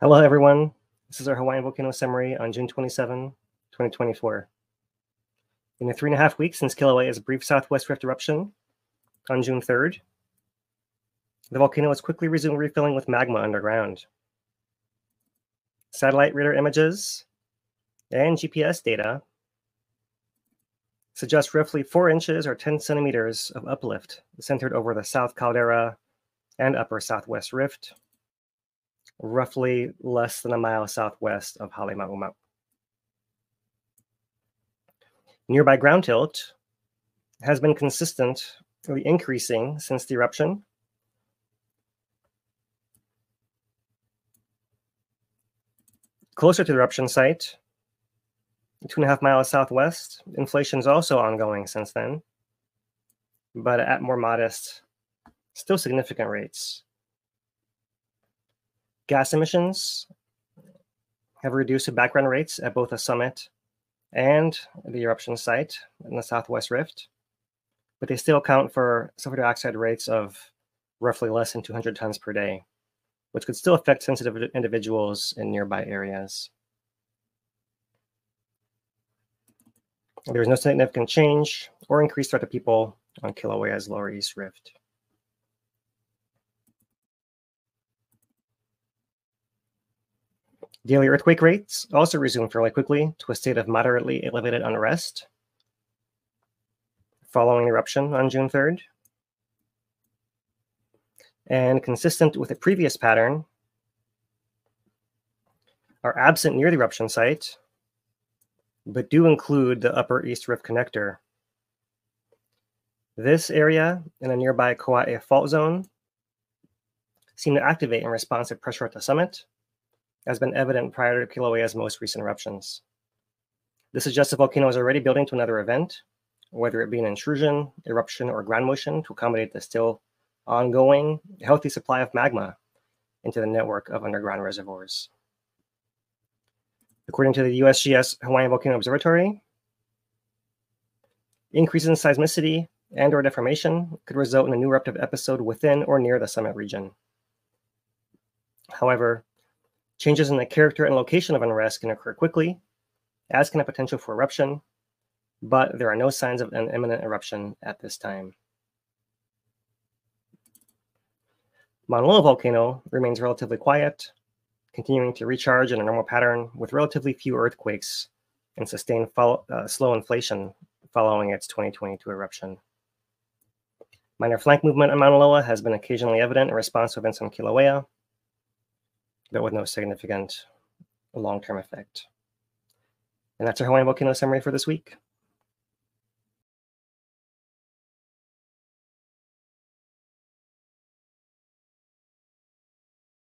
Hello, everyone. This is our Hawaiian volcano summary on June 27, 2024. In the three and a half weeks since Kilauea's brief southwest rift eruption on June 3rd, the volcano has quickly resumed refilling with magma underground. Satellite radar images and GPS data suggest roughly 4 inches or 10 centimeters of uplift centered over the South Caldera and Upper Southwest Rift, roughly less than a mile southwest of Halemaumau. Nearby ground tilt has been consistently increasing since the eruption. Closer to the eruption site, two and a half miles southwest, inflation is also ongoing since then, but at more modest, still significant rates. Gas emissions have reduced to background rates at both the summit and the eruption site in the Southwest Rift, but they still account for sulfur dioxide rates of roughly less than 200 tons per day, which could still affect sensitive individuals in nearby areas. There is no significant change or increased threat to people on Kilauea's Lower East Rift. Daily earthquake rates also resumed fairly quickly to a state of moderately elevated unrest following the eruption on June 3rd. And consistent with a previous pattern, are absent near the eruption site, but do include the Upper East Rift connector. This area in a nearby Koaʻe fault zone seem to activate in response to pressure at the summit, has been evident prior to Kilauea's most recent eruptions. This suggests the volcano is already building to another event, whether it be an intrusion, eruption, or ground motion to accommodate the still ongoing healthy supply of magma into the network of underground reservoirs. According to the USGS Hawaiian Volcano Observatory, increases in seismicity and or deformation could result in a new eruptive episode within or near the summit region. However, Changes in the character and location of unrest can occur quickly, as can a potential for eruption, but there are no signs of an imminent eruption at this time. Mauna Loa volcano remains relatively quiet, continuing to recharge in a normal pattern with relatively few earthquakes and sustained follow, uh, slow inflation following its 2022 eruption. Minor flank movement on Mauna Loa has been occasionally evident in response to events on Kilauea, but with no significant long-term effect. And that's our Hawaiian volcano summary for this week.